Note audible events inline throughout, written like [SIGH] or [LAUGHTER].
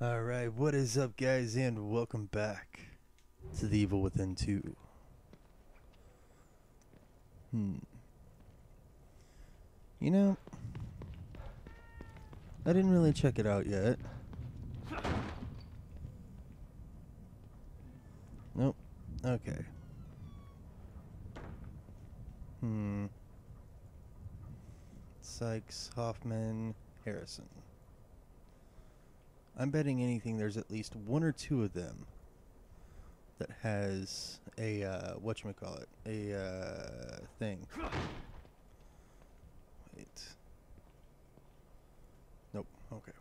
Alright, what is up, guys, and welcome back to The Evil Within 2. Hmm. You know, I didn't really check it out yet. Nope. Okay. Hmm. Sykes, Hoffman, Harrison. I'm betting anything there's at least one or two of them that has a uh, what you call it a uh, thing. Wait. Nope. Okay.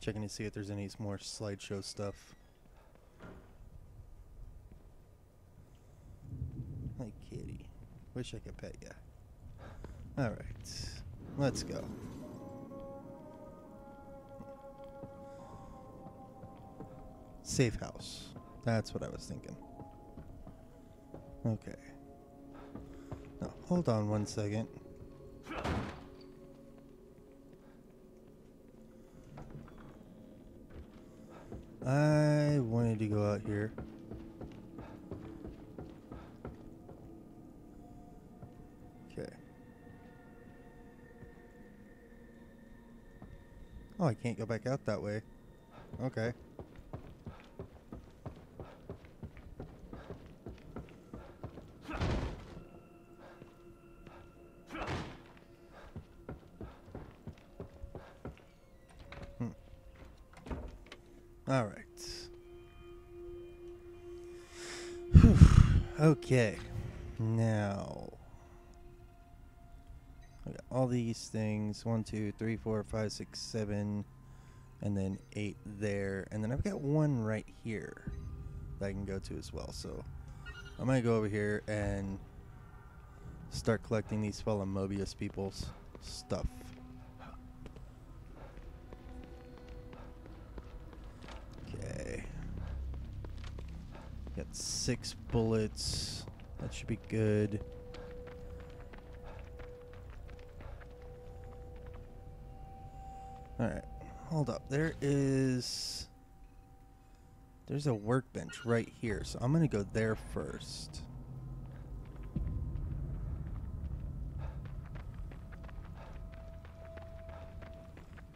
Checking to see if there's any more slideshow stuff. Hi, kitty. Wish I could pet ya. All right. Let's go. Safe house. That's what I was thinking. Okay. Now, hold on one second. I wanted to go out here. Okay. Oh, I can't go back out that way. Okay. Okay. Now. All these things. One, two, three, four, five, six, seven, and then eight there. And then I've got one right here that I can go to as well. So I'm gonna go over here and start collecting these fellow Mobius people's stuff. Okay. Got six bullets. That should be good. Alright. Hold up. There is. There's a workbench right here, so I'm gonna go there first.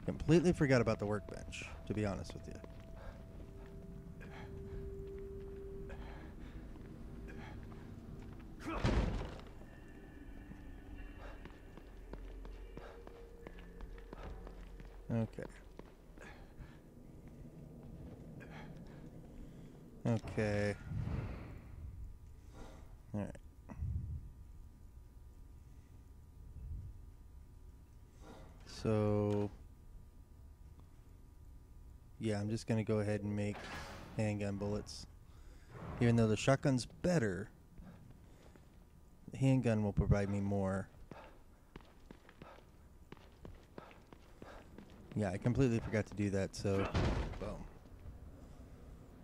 Completely forgot about the workbench, to be honest with you. Okay. Okay. All right. So yeah, I'm just gonna go ahead and make handgun bullets. Even though the shotgun's better, the handgun will provide me more. Yeah, I completely forgot to do that, so boom.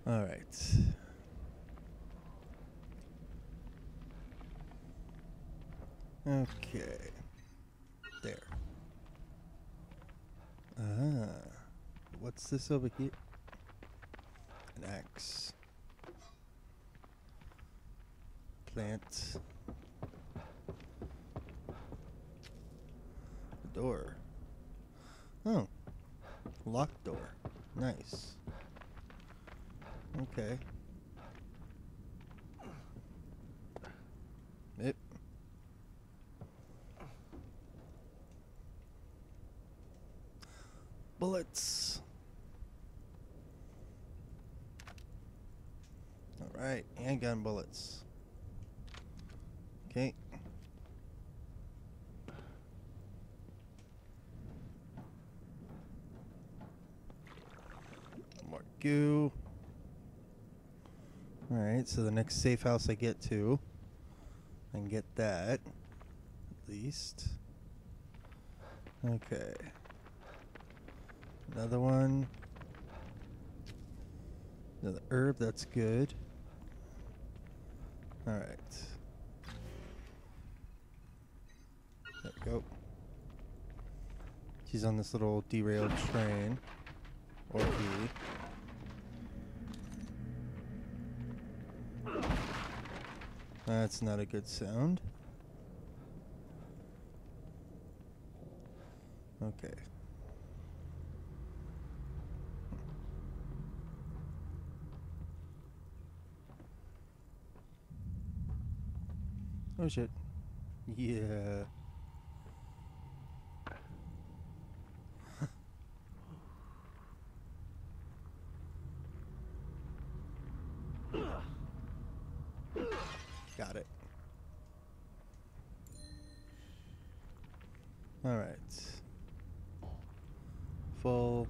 Alright. Okay. There. Ah. What's this over here? An axe. Plant. A door. Oh. Locked door. Nice. Okay. It. Bullets. All right, handgun bullets. Okay. More goo. All right, so the next safe house I get to, and get that at least. Okay. Another one. Another herb, that's good. Alright. There we go. She's on this little derailed train. Or key. That's not a good sound. Okay. Oh shit. Yeah. Got it. All right. Full.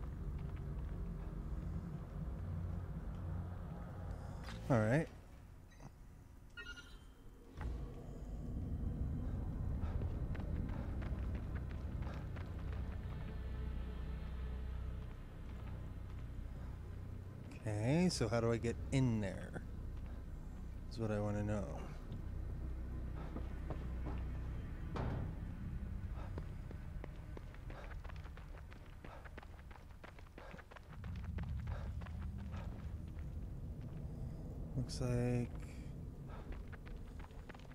All right. Okay, so how do I get in there? Is what I want to know. Looks like.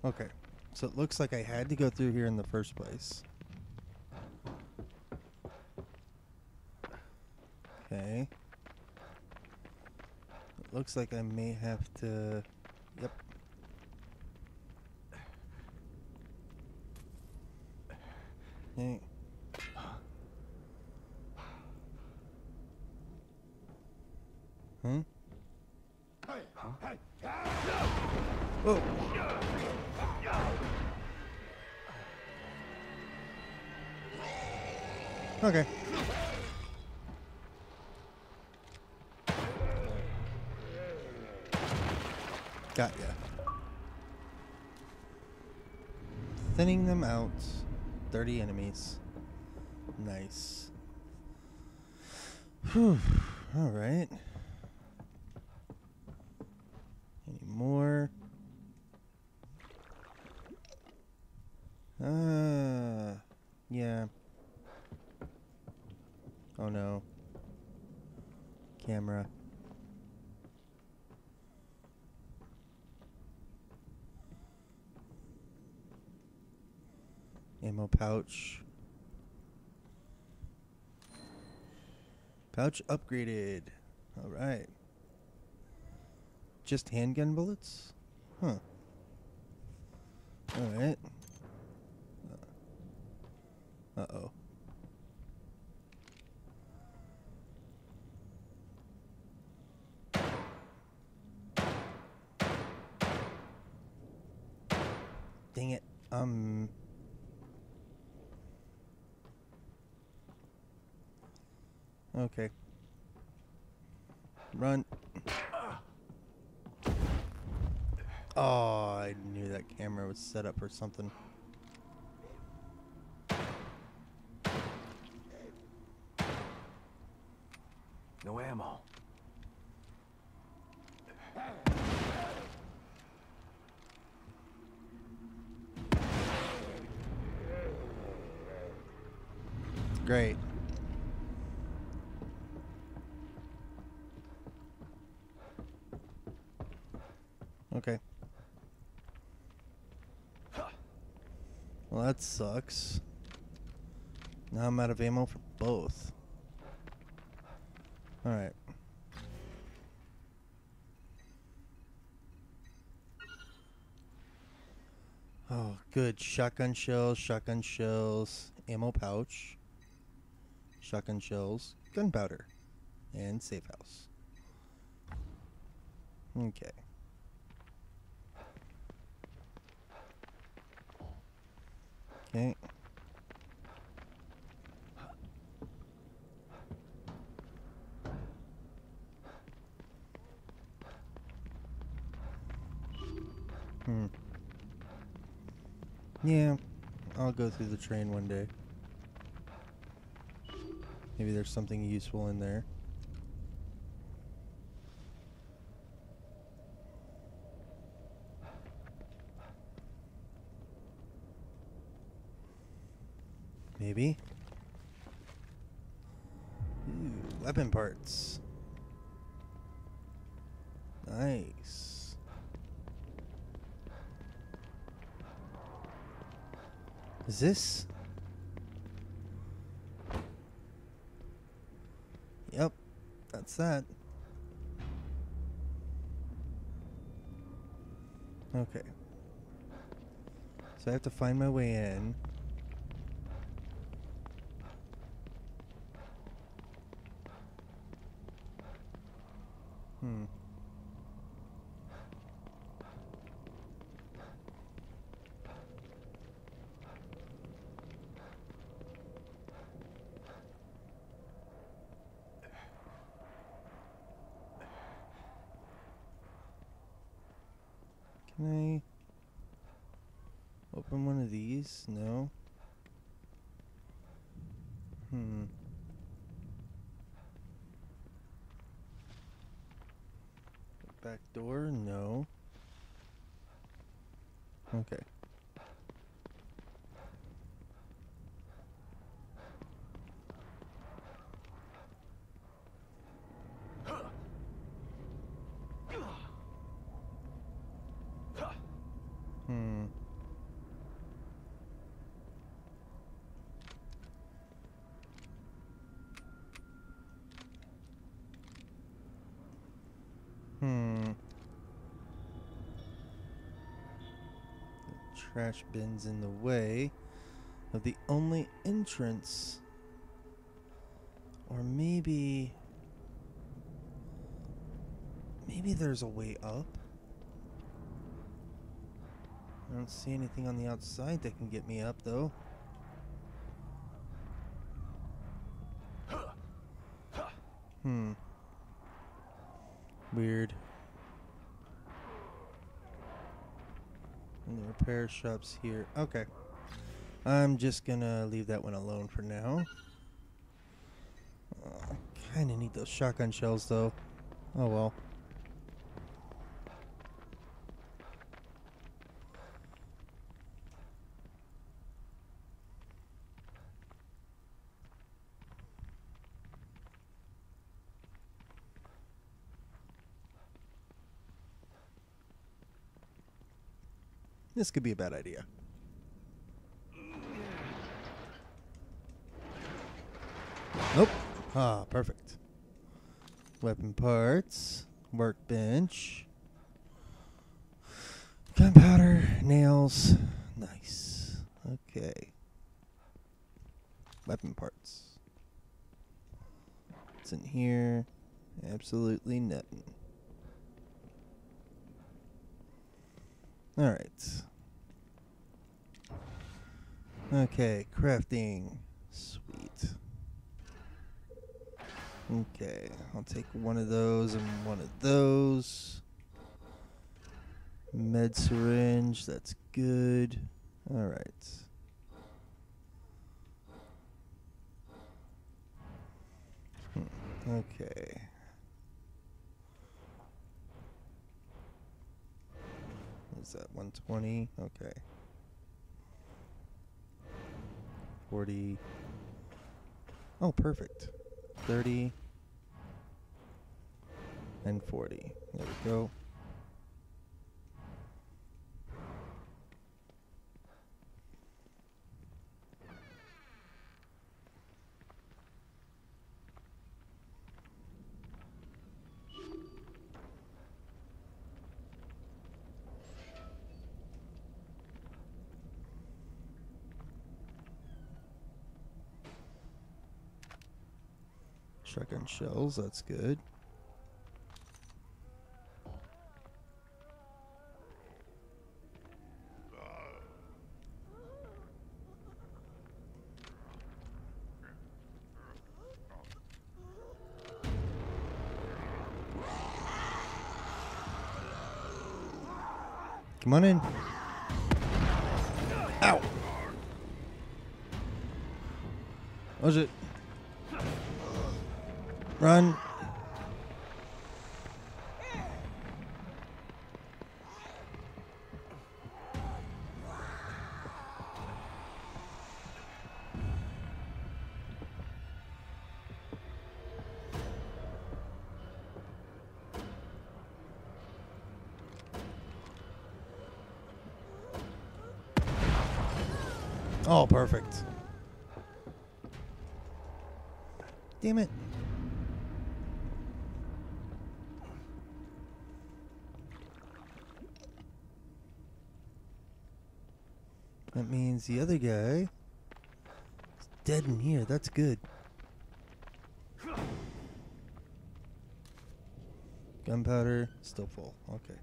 Okay. So it looks like I had to go through here in the first place. Okay. Looks like I may have to. Yep. Okay. Whew. Alright. Any more? Uh, yeah. Oh no. Camera. Ammo pouch. Pouch upgraded. Alright. Just handgun bullets? Huh. Alright. Uh oh. Dang it. Um. Okay. Run. Oh, I knew that camera was set up for something. No ammo. Great. Okay. Well, that Now I'm out of ammo for both. Alright. Oh, good. Shotgun shells, shotgun shells, ammo pouch, shotgun shells, gunpowder, and safe house. Okay. Okay. Hmm. Yeah, I'll go through the train one day. Maybe there's something useful in there. Maybe. Ooh, weapon parts. Nice. Is this? Yep, that's that. Okay. So I have to find my way in. Hmm. Can I open one of these? No. Hmm. Back door? No. Okay. Hmm. Hmm. The trash bin's in the way of the only entrance. Or maybe. Maybe there's a way up? I don't see anything on the outside that can get me up, though. Hmm. Weird. And the repair shop's here. Okay. I'm just gonna leave that one alone for now. I kinda need those shotgun shells, though. Oh well. This could be a bad idea. Nope. Ah, perfect. Weapon parts, workbench, gunpowder, nails. Nice. Okay. Weapon parts. What's in here? Absolutely nothing. All right. Okay, crafting. Sweet. Okay, I'll take one of those and one of those. Med syringe, that's good. All right. Hmm, Okay. Is that 120? Okay. 40. Oh, perfect. 30 and 40. There we go. Shotgun shells, that's good. Come on in. Ow. Was it? Run. Oh, perfect. Means the other guy is dead in here. That's good. Gunpowder, still full. Okay.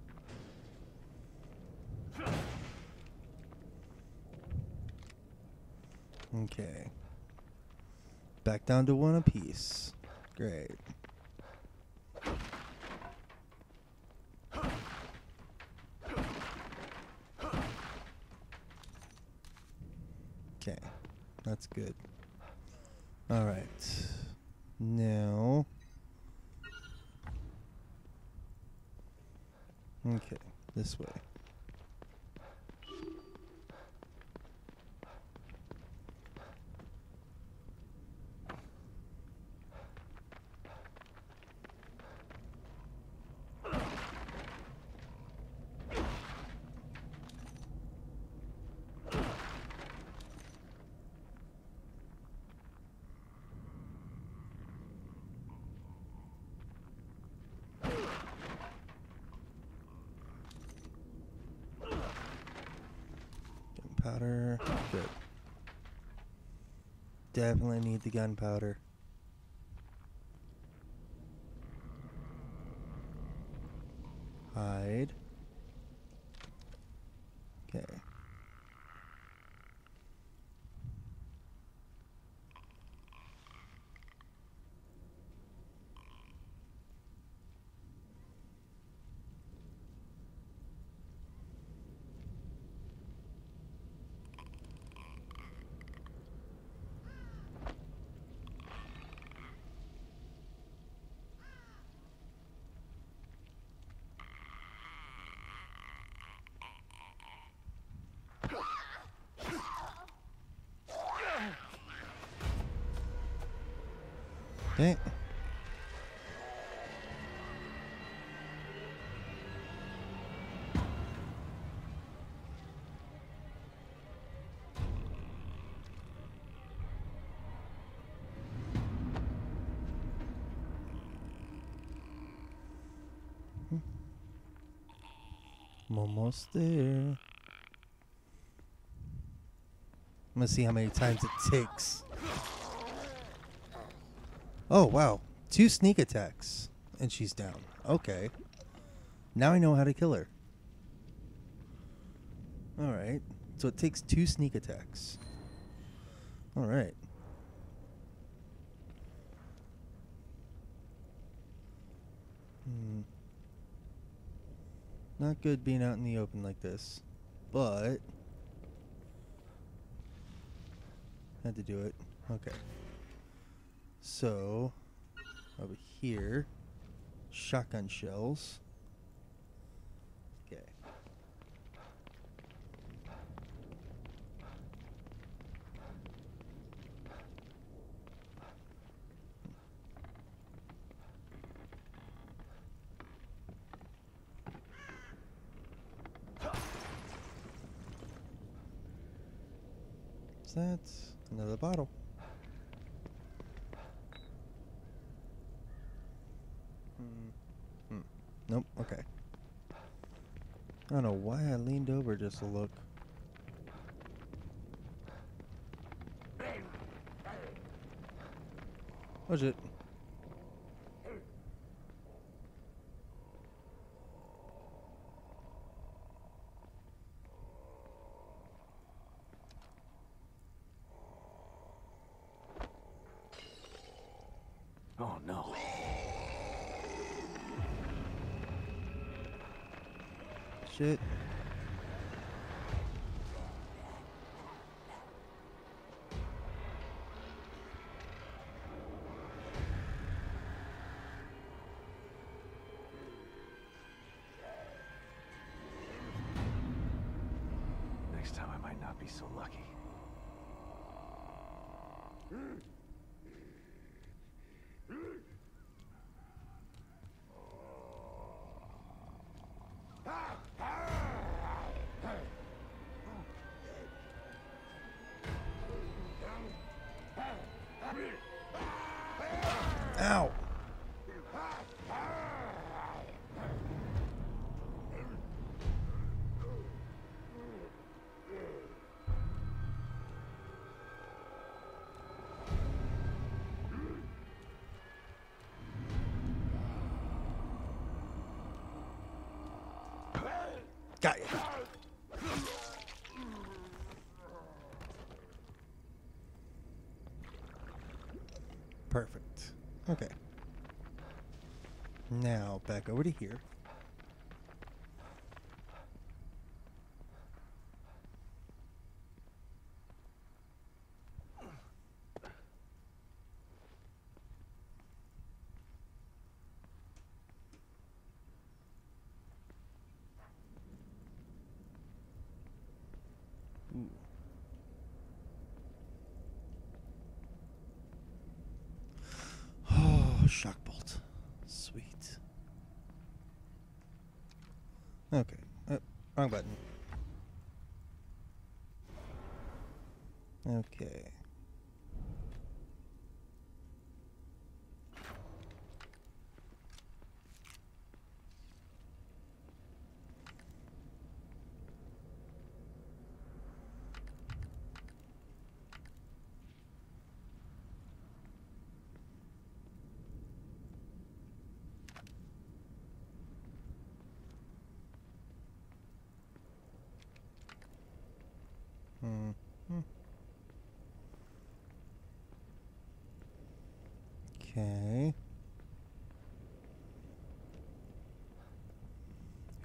Okay. Back down to one apiece. Great. Okay. That's good. All right. Now. Okay. This way. Gunpowder. Good. Definitely need the gunpowder. Hide. Okay. Eh. Hmm. Okay. I'm almost there. I'm gonna see how many times it takes. Oh, wow. Two sneak attacks. And she's down. Okay. Now I know how to kill her. Alright. So it takes two sneak attacks. Alright. Hmm. Not good being out in the open like this. But. Had to do it. Okay. So, over here, shotgun shells. Okay. That's another bottle. Hmm. Hmm. Nope. Okay. I don't know why I leaned over just to look. Was it? Oh no. Shit. Next time I might not be so lucky. Got you. Perfect. Okay. Now back over to here. Ooh. Oh, shock bolt. Sweet. Okay. Uh, wrong button. Okay.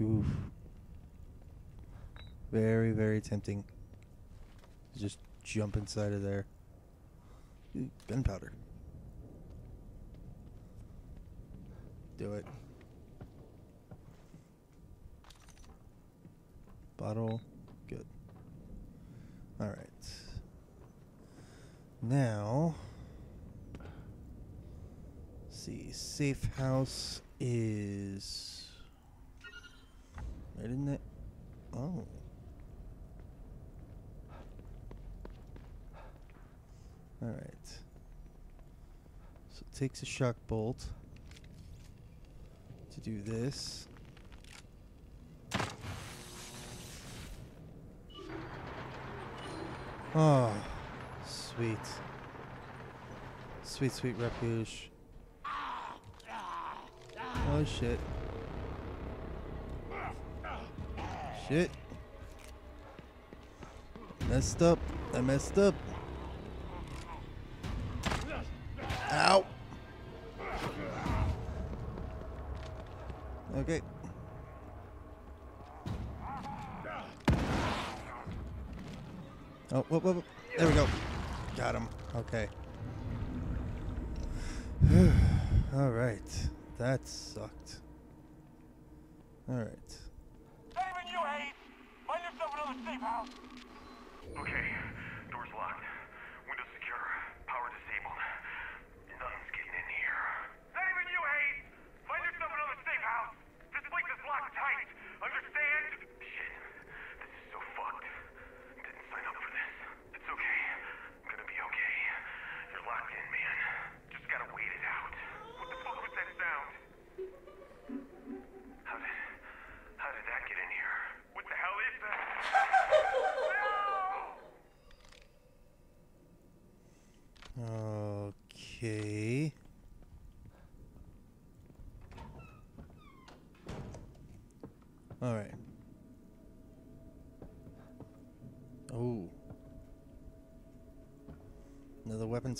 Oof. Very, very tempting. Just jump inside of there. Gunpowder. Do it. Bottle. Good. All right. Now, see, safe house is right in it. Oh. All right. So it takes a shock bolt to do this. Oh, sweet. Sweet, sweet refuge. Oh, shit. Shit. Messed up. I messed up. Okay, door's locked. Windows secure. Power disabled. Nothing's getting in here. Anyone you hate, find yourself another safe house. This place is locked tight. Understand? Shit. This is so fucked. Didn't sign up for this. It's okay. I'm gonna be okay. You're locked in, man. Just gotta wait it out. What the fuck was that sound? How did... How did that get in here? What the hell is that? no! Okay. All right. Oh.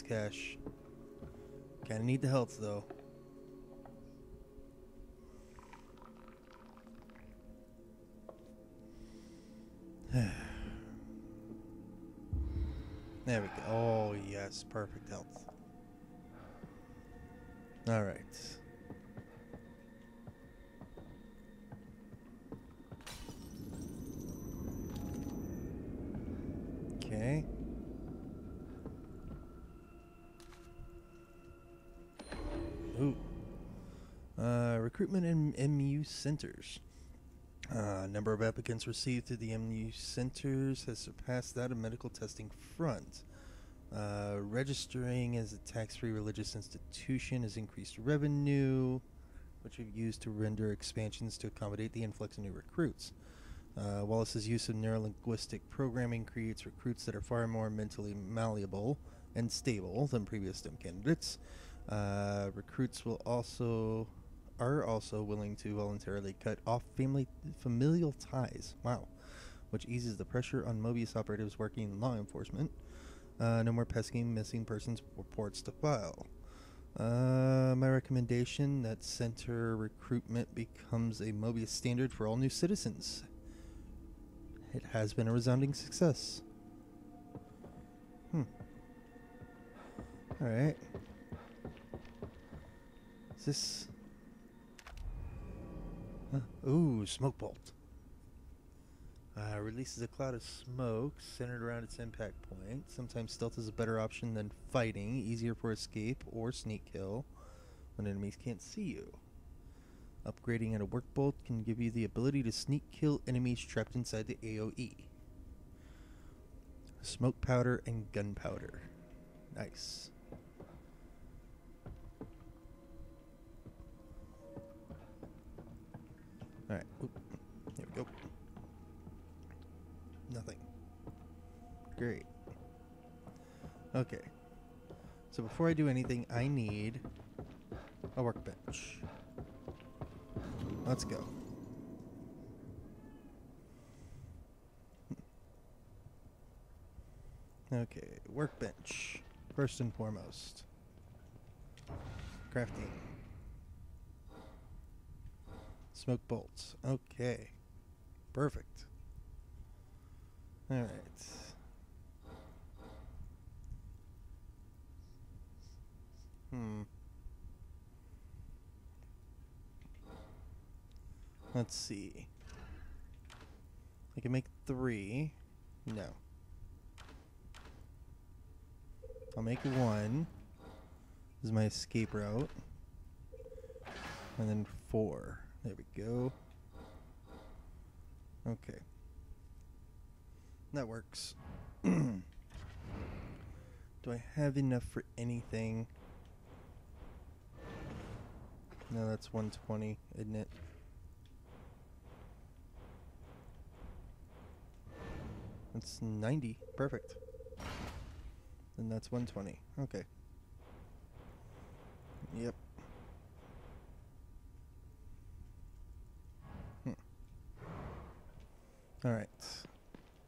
Cache. Kinda need the health though. [SIGHS] There we go. Oh, yes. Perfect health. All right. Okay. Ooh. Uh, recruitment in MU centers. Uh, number of applicants received through the MU centers has surpassed that of medical testing front. Uh, registering as a tax-free religious institution has increased revenue, which we've used to render expansions to accommodate the influx of new recruits. Uh, Wallace's use of neurolinguistic programming creates recruits that are far more mentally malleable and stable than previous STEM candidates. Uh, recruits will also are also willing to voluntarily cut off family familial ties. Wow, which eases the pressure on Mobius operatives working in law enforcement. Uh, no more pesky missing persons reports to file. Uh, my recommendation that center recruitment becomes a Mobius standard for all new citizens. It has been a resounding success. Hmm. All right. Is this? Huh. Ooh, smoke bolt. Uh, releases a cloud of smoke centered around its impact point. Sometimes stealth is a better option than fighting, easier for escape or sneak kill when enemies can't see you. Upgrading at a work bolt can give you the ability to sneak kill enemies trapped inside the AoE. Smoke powder and gunpowder. Nice. Alright. There we go. Nothing. Great. Okay. So before I do anything, I need a workbench. Let's go. Okay, workbench. First and foremost. Crafting. Smoke bolts. Okay. Perfect. Alright. Hmm. Let's see. I can make three. No. I'll make one. This is my escape route. And then four. There we go. Okay. That works. [CLEARS THROAT] Do I have enough for anything? No, that's 120, isn't it? That's 90. Perfect. Then that's 120. Okay. Yep. All right.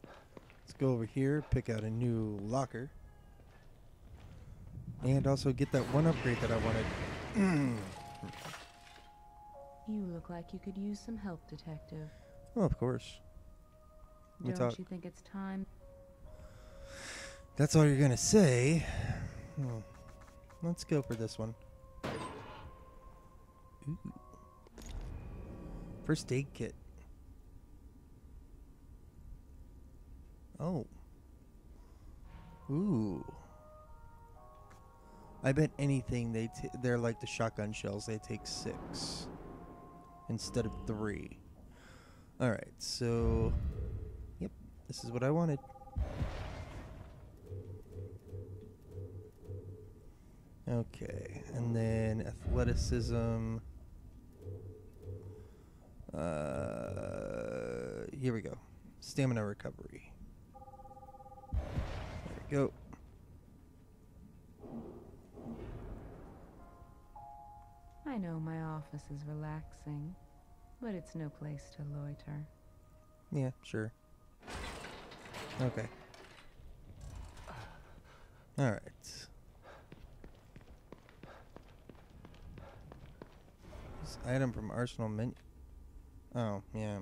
Let's go over here, pick out a new locker. And also get that one upgrade that I wanted. [CLEARS THROAT] You look like you could use some help, Detective. oh, of course. We Don't talk- you think it's time? That's all you're gonna say. Hmm. Let's go for this one. Ooh. First aid kit. Oh. Ooh. I bet anything they t- they're like the shotgun shells. They take six instead of three. All right, so yep, this is what I wanted. Okay, and then athleticism. Uh, here we go. Stamina recovery. Go. I know my office is relaxing, but it's no place to loiter. Yeah, sure. Okay. All right. This item from Arsenal menu. Oh, yeah.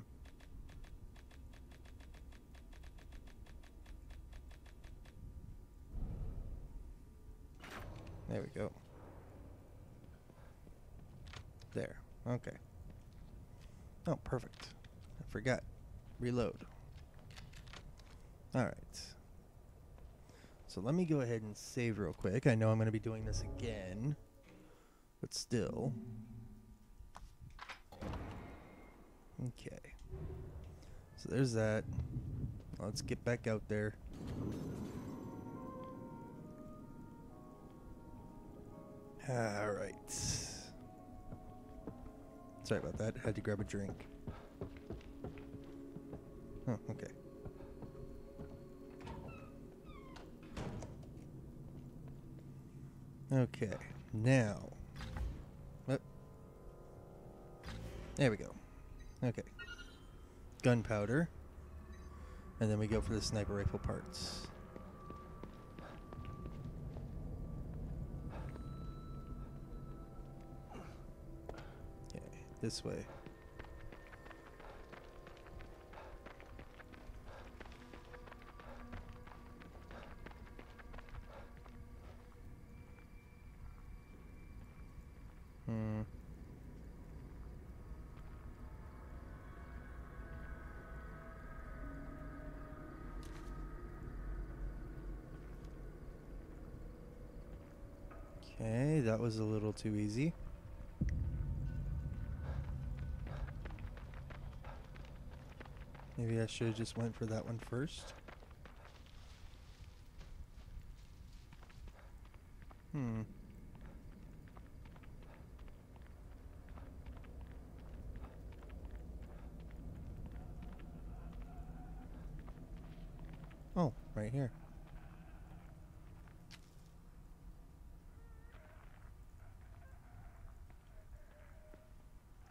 There we go. There. Okay. Oh, perfect. I forgot. Reload. Alright. So let me go ahead and save real quick. I know I'm going to be doing this again. But still. Okay. So there's that. Let's get back out there. All right. Sorry about that. Had to grab a drink. Oh, okay. Okay, now. What? There we go. Okay. Gunpowder. And then we go for the sniper rifle parts. This way. Hmm. Okay, that was a little too easy. Maybe I should have just went for that one first. Hmm. Oh, right here.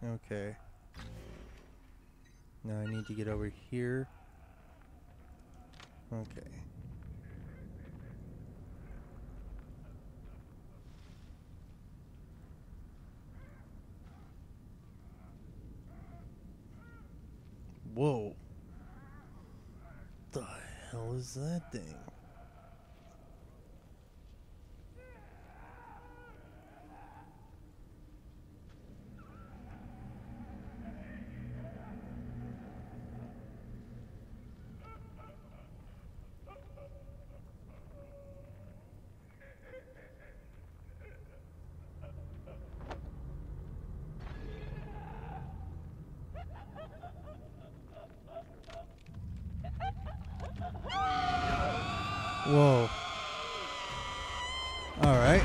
Okay. Need to get over here. Okay. Whoa. The hell is that thing? Whoa. All right.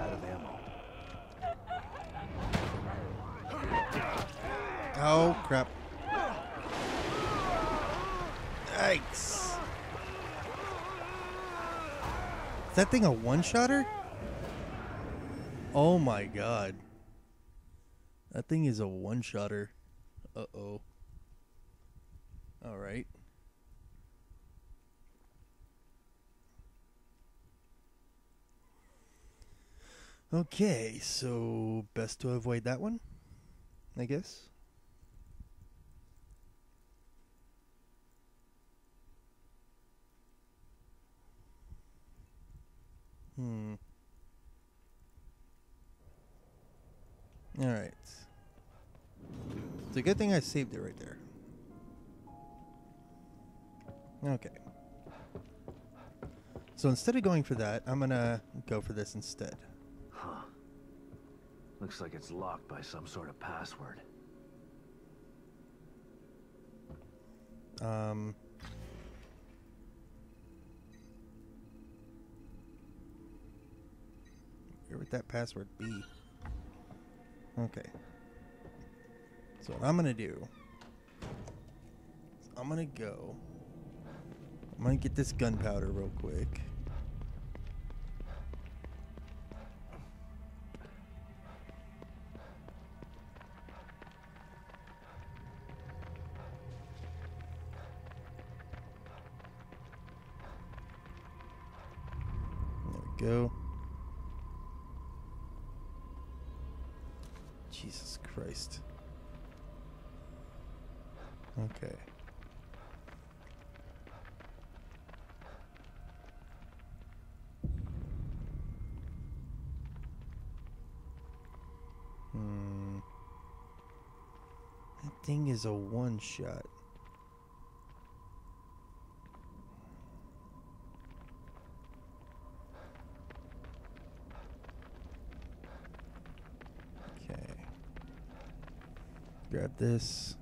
Out of ammo. Oh, crap. Yikes. Is that thing a one-shotter? Oh my god. That thing is a one-shotter. Uh-oh. All right. Okay, so best to avoid that one, I guess. Hmm. All right. It's a good thing I saved it right there. Okay. So instead of going for that, I'm gonna go for this instead. Huh. Looks like it's locked by some sort of password. Um. Where would that password be? Okay. So what I'm gonna do I'm gonna go. I'm gonna get this gunpowder real quick. There we go. Jesus Christ. Okay. Hmm. That thing is a one shot. Okay. Grab this.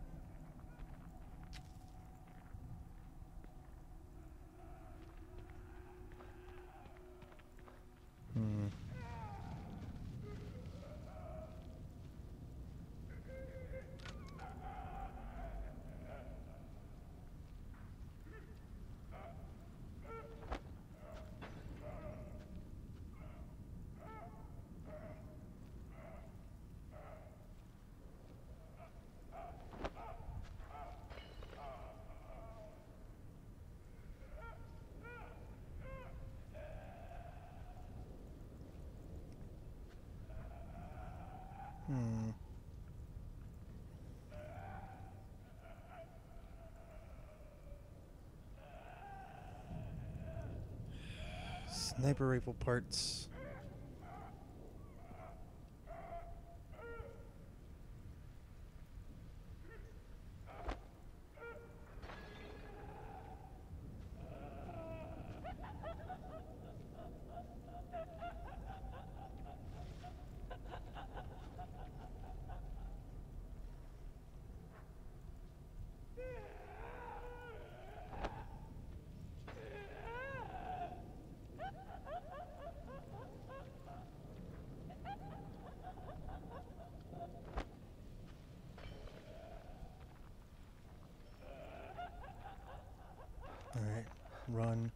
Sniper rifle parts. All right, run.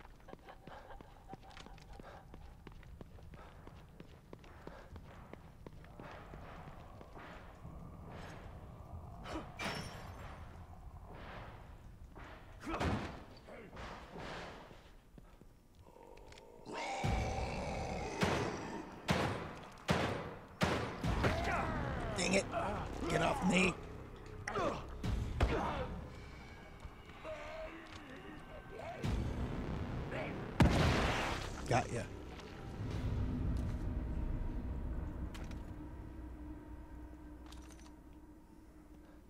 Dang it! Get off me! Got ya.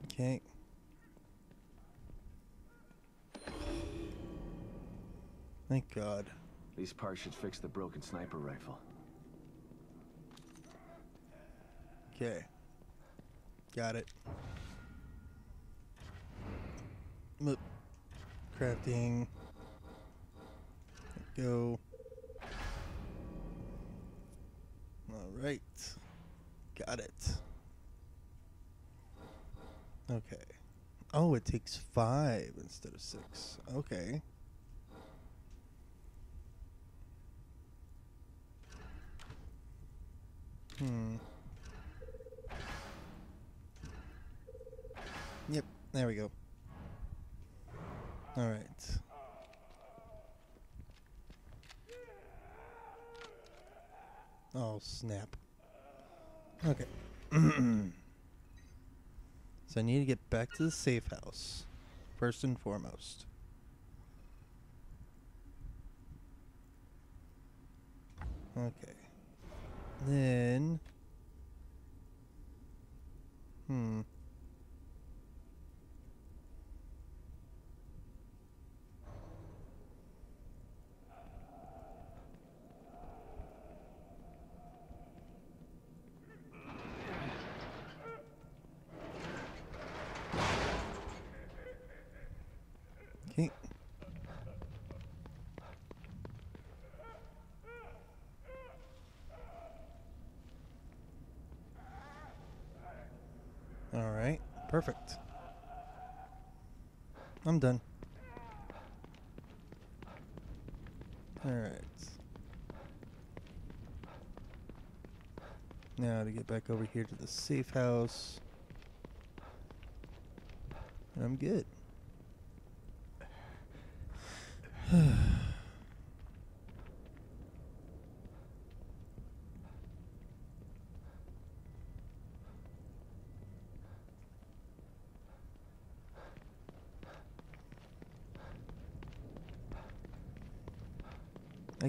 Okay. Thank God. These parts should fix the broken sniper rifle. Okay. Got it. Look. Crafting. Go. All right. Got it. Okay. Oh, it takes five instead of six. Okay. Hmm. Yep, there we go. All right. Oh, snap. Okay. [CLEARS THROAT] so I need to get back to the safe house, first and foremost. Okay. Then. Hmm. Okay. All right. Perfect. I'm done. All right. Now to get back over here to the safe house. And I'm good. [SIGHS] [SIGHS]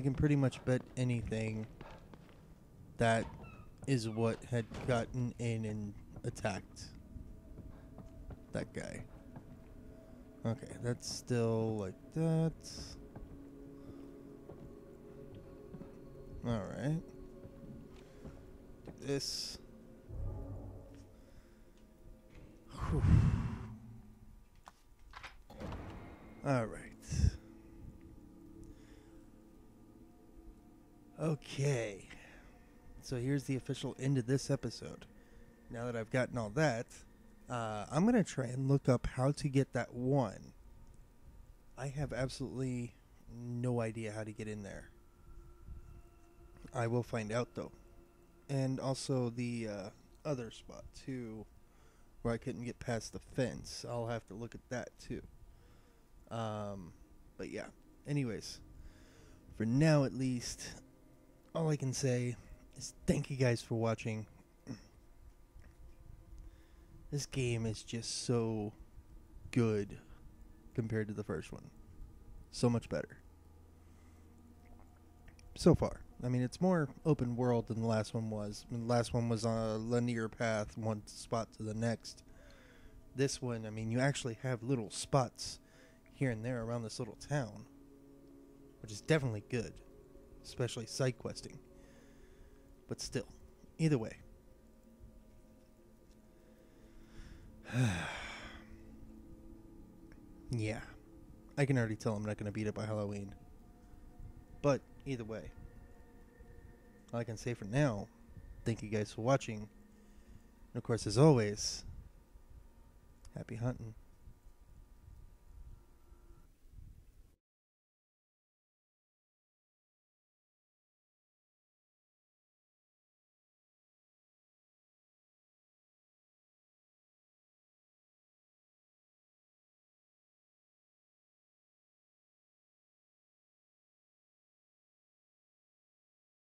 can pretty much bet anything that is what had gotten in and attacked that guy. Okay, that's still like that. Alright. This. Alright. Okay. So here's the official end of this episode. Now that I've gotten all that, uh, I'm going to try and look up how to get that one. I have absolutely no idea how to get in there. I will find out though. And also the uh, other spot too, where I couldn't get past the fence. I'll have to look at that too. Um, but yeah. Anyways, for now at least, all I can say is thank you guys for watching. This game is just so good compared to the first one. So much better. so far. I mean, it's more open world than the last one was. I mean, the last one was on a linear path, one spot to the next. This one, I mean, you actually have little spots here and there around this little town, which is definitely good, especially side questing. But still, either way. [SIGHS] yeah, I can already tell I'm not going to beat it by Halloween. But either way, all I can say for now, thank you guys for watching. And of course, as always, happy hunting.